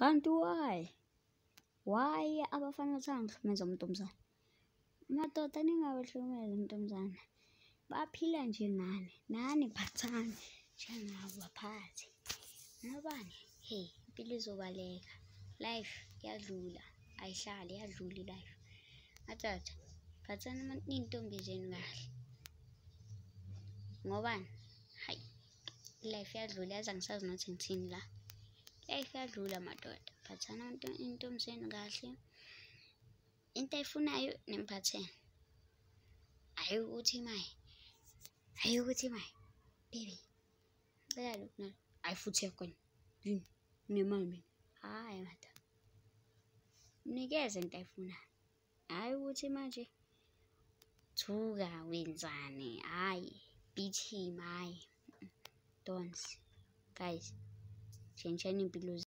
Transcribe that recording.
Kanti why? Why abafana basangamhlukumeza umntomzana? Madoda ningabahlukumezi mntomzana, baphila nje nani, nani phathani njengabo baphathi. Nobani? Heyi, impilo izobaleka, life iyadlula, ayihlali iyadlula i-life. Madoda, phathani iintombi zenu kahle. Ngobani? Hayi, i-life iyadlula yazi angisazi nothi ngithini la. I-life iyadlula madoda, phathani iy'ntombi zenu kahle. Into ayifunayo nimphathele. Hhayi ukuthi maye, hhayi ukuthi maye, baby ngicela lokhu nalokhu. Hhayi futhi yakhona, yini unemali mina? Hhayi madoda, mnikeze into ayifunayo. Hhayi ukuthi manje thuka wenzani, hhayi beat him, hhayi don't guys, chenchani mpiluzi.